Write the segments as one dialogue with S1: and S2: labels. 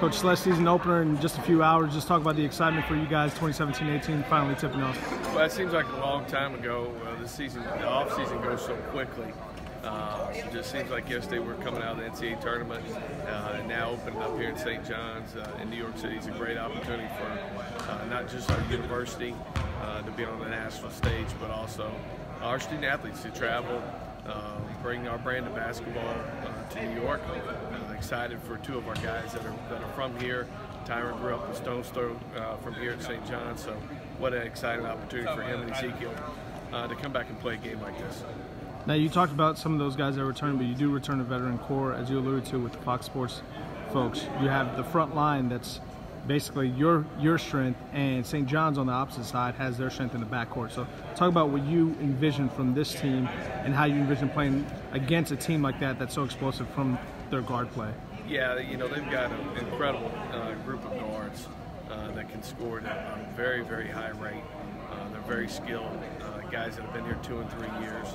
S1: Coach Celeste season opener in just a few hours. Just talk about the excitement for you guys, 2017-18, finally tipping off.
S2: Well, it seems like a long time ago. Uh, the season, the off season goes so quickly. Uh, it just seems like yesterday we're coming out of the NCAA tournament, uh, and now opening up here in St. John's uh, in New York City is a great opportunity for uh, not just our university uh, to be on the national stage, but also our student athletes to travel, Um, uh, bring our brand of basketball uh, to New York. excited for two of our guys that are, that are from here. Tyron grew up in Stone's Throw uh, from here at St. John's, so what an exciting opportunity for him and Ezekiel uh, to come back and play a game like this.
S1: Now you talked about some of those guys that return, but you do return a veteran core, as you alluded to with the Fox Sports folks. You have the front line that's basically your your strength, and St. John's on the opposite side has their strength in the backcourt. So talk about what you envision from this team and how you envision playing against a team like that that's so explosive from their guard play.
S2: Yeah, you know they've got an incredible uh, group of guards uh, that can score at a very very high rate. Uh, they're very skilled uh, guys that have been here two and three years.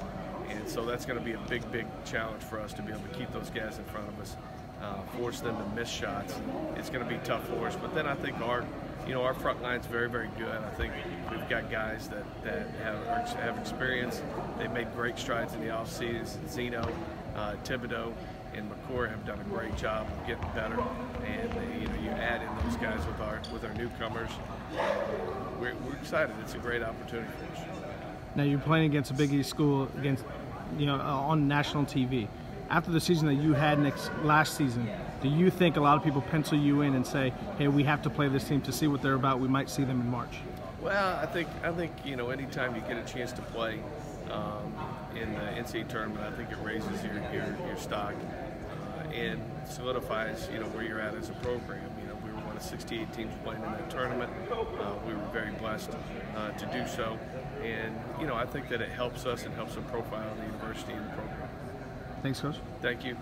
S2: And so that's going to be a big, big challenge for us to be able to keep those guys in front of us, uh, force them to miss shots. It's going to be tough for us. But then I think our, you know, our front line's very, very good. I think we've got guys that, that have, have experience. They've made great strides in the offseason. Zeno, uh, Thibodeaux, and McCoy have done a great job of getting better. And they, you know, you add in those guys with our with our newcomers. We're, we're excited. It's a great opportunity for us.
S1: Now you're playing against a Big East school against, you know, uh, on national TV. After the season that you had next last season, do you think a lot of people pencil you in and say, "Hey, we have to play this team to see what they're about. We might see them in March."
S2: Well, I think I think you know anytime you get a chance to play um, in the NCAA tournament, I think it raises your your, your stock uh, and solidifies you know where you're at as a program. You know, we were one of 68 teams playing in that tournament. Uh, we were very blessed uh, to do so. And, you know, I think that it helps us and helps them profile the university and the program.
S1: Thanks, Coach.
S2: Thank you.